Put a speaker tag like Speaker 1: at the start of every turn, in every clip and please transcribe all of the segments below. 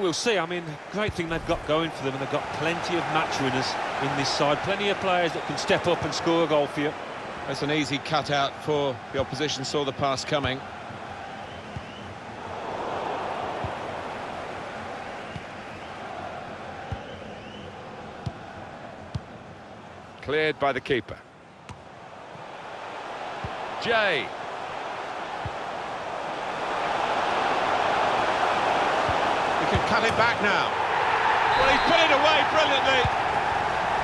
Speaker 1: We'll see. I mean, great thing they've got going for them, and they've got plenty of match winners in this side. Plenty of players that can step up and score a goal for you.
Speaker 2: That's an easy cutout for the opposition, saw the pass coming. Cleared by the keeper. Jay. Can cut it back now. Well, he's put it away brilliantly.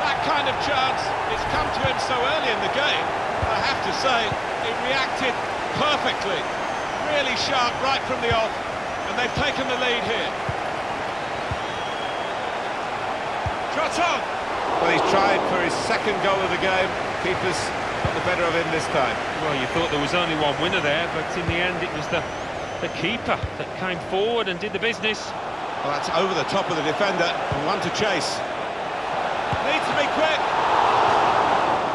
Speaker 2: That kind of chance, it's come to him so early in the game. I have to say, he reacted perfectly. Really sharp right from the off, and they've taken the lead here. Shot! Well, he's tried for his second goal of the game. Keeper's got the better of him this time.
Speaker 1: Well, you thought there was only one winner there, but in the end it was the, the keeper that came forward and did the business.
Speaker 2: Well, that's over the top of the defender, and one to chase. Needs to be quick.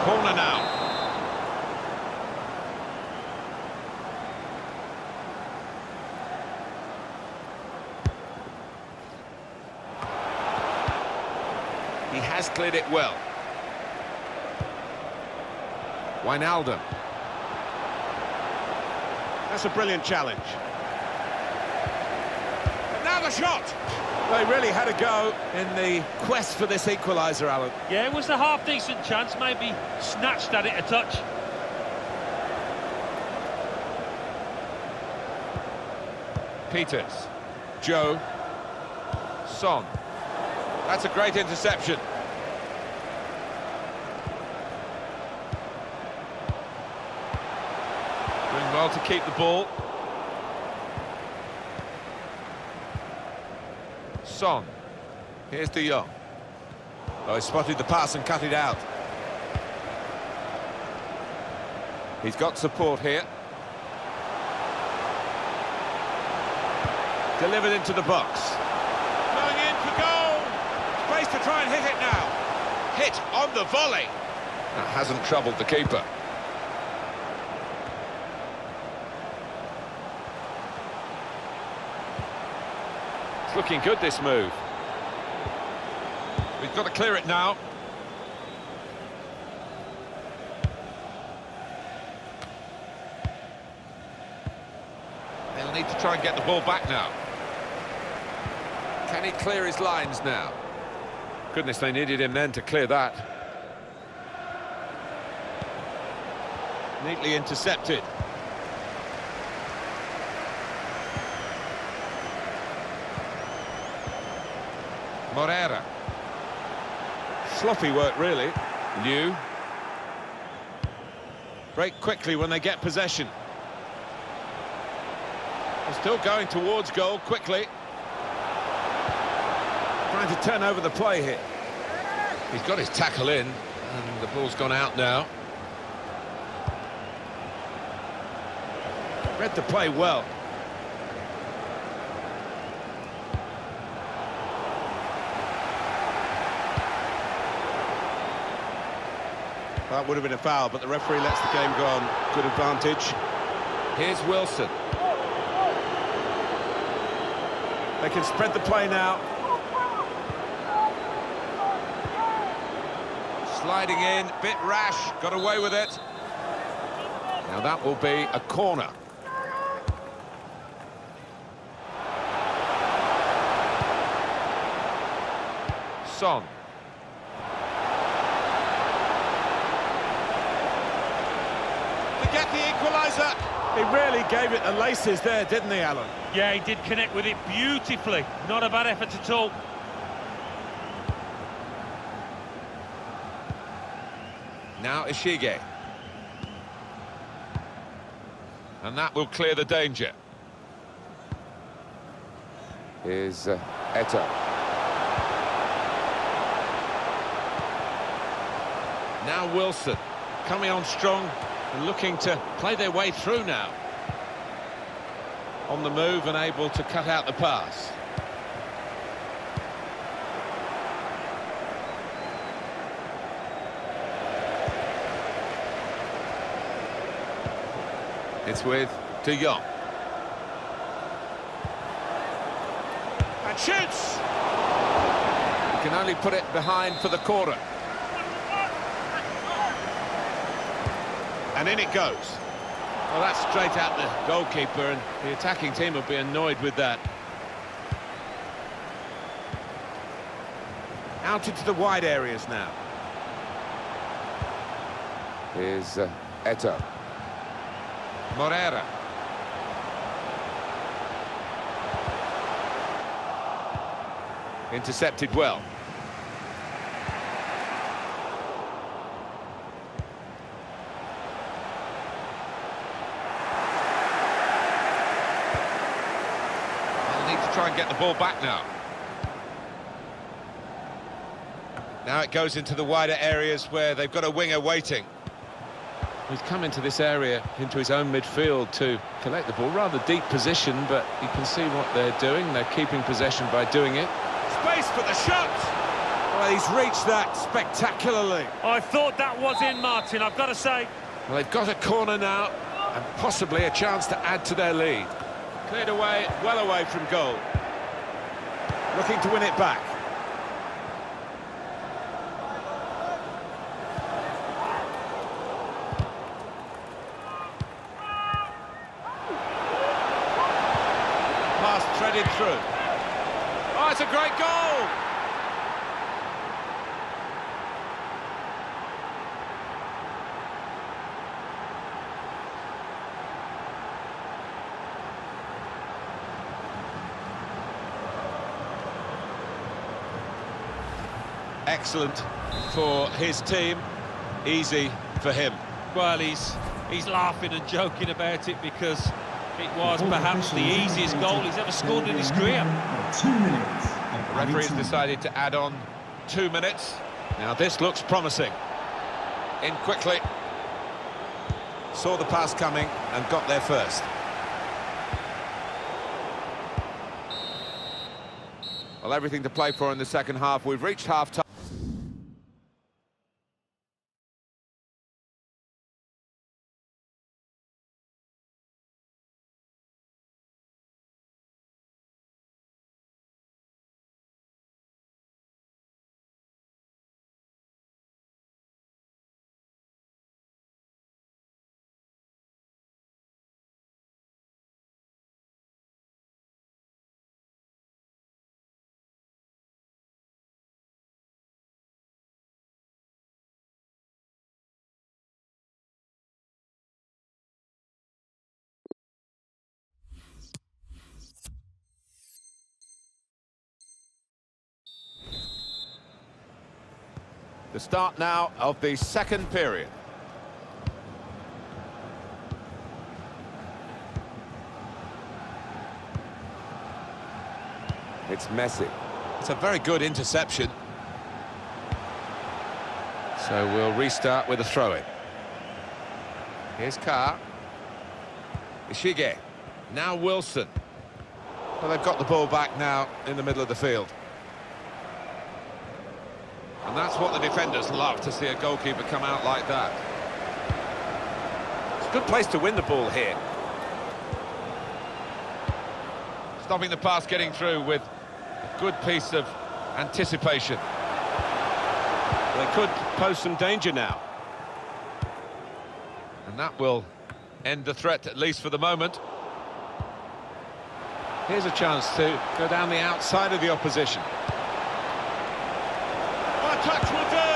Speaker 2: Corner now. He has cleared it well. Wijnaldum. That's a brilliant challenge. Now the shot! They really had a go in the quest for this equaliser, Alan.
Speaker 1: Yeah, it was a half-decent chance, maybe snatched at it a touch.
Speaker 2: Peters. Joe. Son. That's a great interception. Doing well to keep the ball. Son. Here's De Jong. Oh, he spotted the pass and cut it out. He's got support here. Delivered into the box. Going in for goal. Space to try and hit it now. Hit on the volley. That hasn't troubled the keeper. It's looking good, this move. We've got to clear it now. They'll need to try and get the ball back now. Can he clear his lines now? Goodness, they needed him then to clear that. Neatly intercepted. Morera. Sloppy work, really. New. Break quickly when they get possession. They're still going towards goal quickly. Trying to turn over the play here. He's got his tackle in, and the ball's gone out now. Read the play well. That would have been a foul, but the referee lets the game go on. Good advantage. Here's Wilson. They can spread the play now. Sliding in, bit rash, got away with it. Now that will be a corner. Son. To get the equaliser. He really gave it the laces there, didn't he, Alan?
Speaker 1: Yeah, he did connect with it beautifully. Not a bad effort at all.
Speaker 2: Now Ishige. And that will clear the danger. Is uh, Eto. Now Wilson, coming on strong and looking to play their way through now. On the move and able to cut out the pass. It's with De Jong. And shoots! He can only put it behind for the corner. And in it goes. Well, that's straight at the goalkeeper, and the attacking team will be annoyed with that. Out into the wide areas now.
Speaker 3: Here's uh, Eto.
Speaker 2: Morera. Intercepted well. Try and get the ball back now. Now it goes into the wider areas where they've got a winger waiting. He's come into this area, into his own midfield to collect the ball. Rather deep position, but you can see what they're doing. They're keeping possession by doing it. Space for the shot! Well, he's reached that spectacularly.
Speaker 1: I thought that was in, Martin, I've got to say.
Speaker 2: Well, they've got a corner now, and possibly a chance to add to their lead. Cleared away, well away from goal. Looking to win it back. Pass threaded through. Oh, it's a great goal! Excellent for his team, easy for him.
Speaker 1: Well, he's he's laughing and joking about it because it was perhaps the easiest goal he's ever scored in his career.
Speaker 4: Two minutes.
Speaker 2: The referee has decided to add on two minutes. Now this looks promising. In quickly. Saw the pass coming and got there first. Well, everything to play for in the second half. We've reached half-time. The start now of the second period.
Speaker 3: It's Messi.
Speaker 2: It's a very good interception. So we'll restart with a throw-in. Here's Carr. Ishige. Now Wilson. Well, they've got the ball back now in the middle of the field. And that's what the defenders love, to see a goalkeeper come out like that. It's a good place to win the ball here. Stopping the pass getting through with a good piece of anticipation. They could pose some danger now. And that will end the threat, at least for the moment. Here's a chance to go down the outside of the opposition. What a touch will do!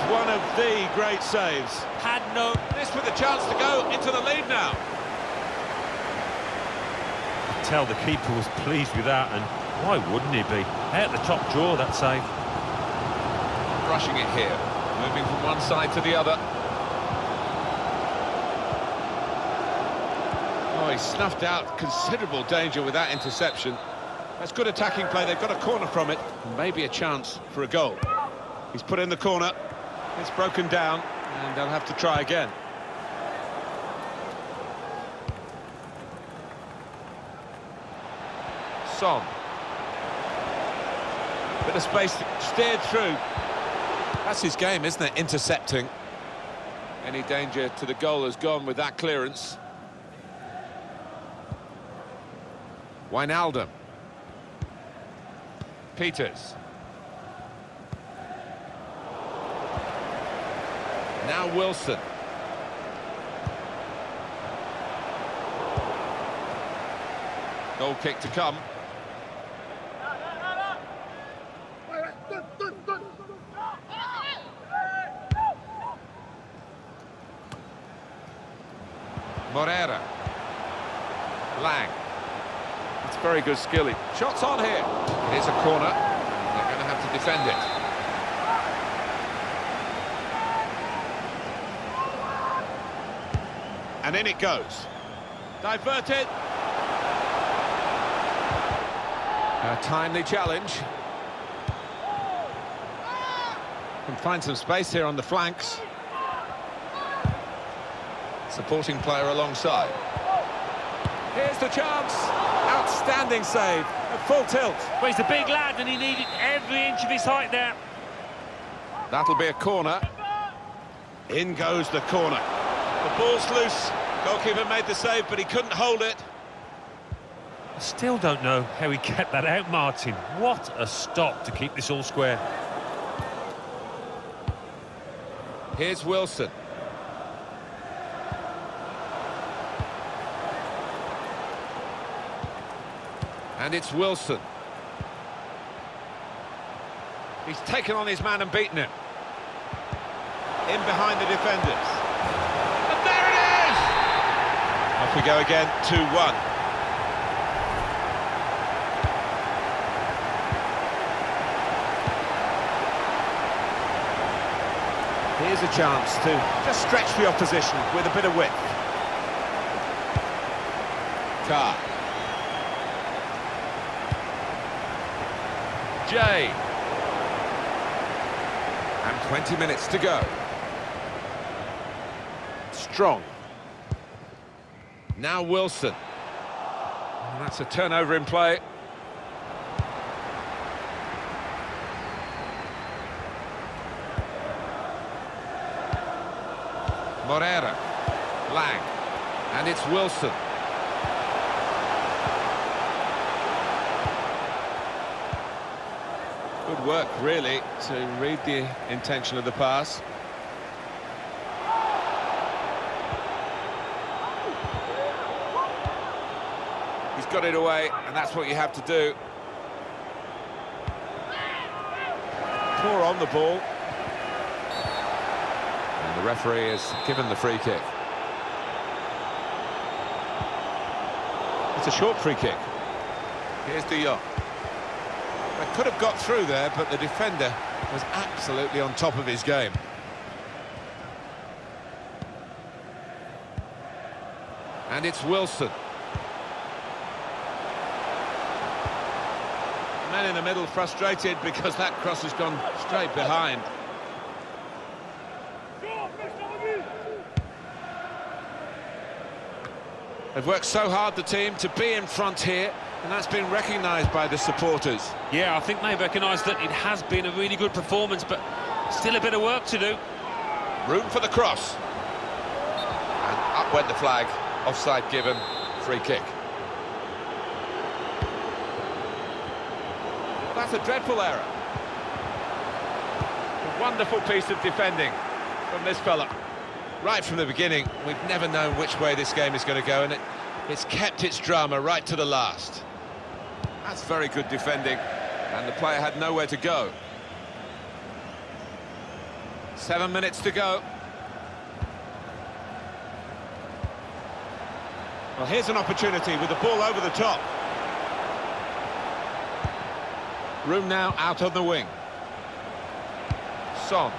Speaker 2: That is one of the great saves.
Speaker 1: Had no...
Speaker 2: This with a chance to go into the lead now.
Speaker 1: Tell the keeper was pleased with that, and why wouldn't he be? Out the top drawer, that save.
Speaker 2: Rushing it here, moving from one side to the other. Oh, he snuffed out considerable danger with that interception. That's good attacking play. They've got a corner from it. Maybe a chance for a goal. He's put in the corner. It's broken down, and they'll have to try again. Son. Bit of space steered through. That's his game, isn't it? Intercepting. Any danger to the goal has gone with that clearance. Wijnaldum. Peters. Now Wilson. Goal kick to come. Morera. Lang. It's very good skill. Shots on here. Here's a corner. They're going to have to defend it. And in it goes. Diverted. A timely challenge. Can find some space here on the flanks. Supporting player alongside. Here's the chance. Outstanding save. At full tilt.
Speaker 1: Well, he's a big lad and he needed every inch of his height there.
Speaker 2: That'll be a corner. In goes the corner. The ball's loose. Goalkeeper made the save, but he couldn't hold it.
Speaker 1: I still don't know how he kept that out, Martin. What a stop to keep this all square.
Speaker 2: Here's Wilson. And it's Wilson. He's taken on his man and beaten him. In behind the defenders. And there it is! Off we go again, 2-1. Here's a chance to just stretch the opposition with a bit of width. Carr. Jay. And 20 minutes to go. Strong. Now Wilson. And that's a turnover in play. Morera. Lang. And it's Wilson. Good work, really, to read the intention of the pass. Got it away, and that's what you have to do. Poor on the ball. And the referee has given the free kick. It's a short free kick. Here's De Jong. They could have got through there, but the defender was absolutely on top of his game. And it's Wilson. Men in the middle frustrated because that cross has gone straight behind. They've worked so hard, the team, to be in front here, and that's been recognised by the supporters.
Speaker 1: Yeah, I think they recognise that it has been a really good performance, but still a bit of work to do.
Speaker 2: Room for the cross. And up went the flag. Offside given. Free kick. That's a dreadful error. A wonderful piece of defending from this fella. Right from the beginning, we've never known which way this game is going to go, and it, it's kept its drama right to the last. That's very good defending, and the player had nowhere to go. Seven minutes to go. Well, here's an opportunity with the ball over the top. Room now out on the wing. Son.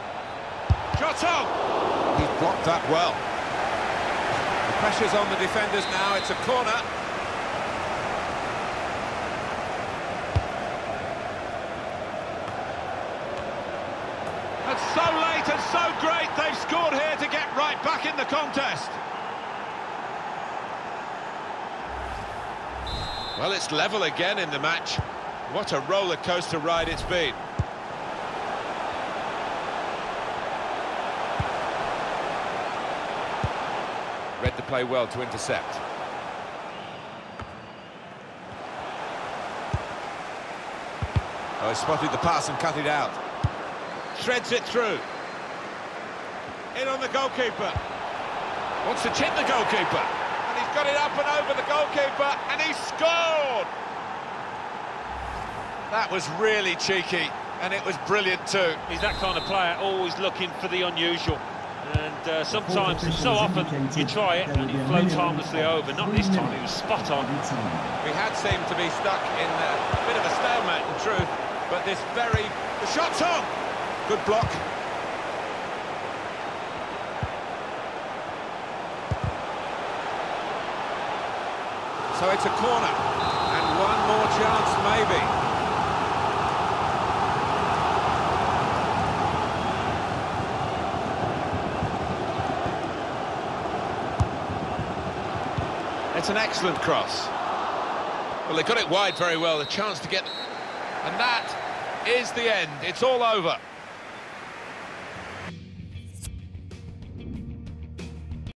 Speaker 2: Shot on! He's blocked that well. The pressure's on the defenders now. It's a corner. And so late and so great, they've scored here to get right back in the contest. Well, it's level again in the match. What a roller coaster ride it's been. Read the play well to intercept. Oh, he spotted the pass and cut it out. Shreds it through. In on the goalkeeper. Wants to chip the goalkeeper. And he's got it up and over the goalkeeper, and he scored! That was really cheeky, and it was brilliant too.
Speaker 1: He's that kind of player, always looking for the unusual. And uh, sometimes, so often, you try it and it floats harmlessly over. Not this time, he was spot on.
Speaker 2: We had seemed to be stuck in a bit of a stalemate, in truth, but this very... The shot's on! Good block. So it's a corner, and one more chance maybe. It's an excellent cross. Well, they got it wide very well, the chance to get... And that is the end. It's all over.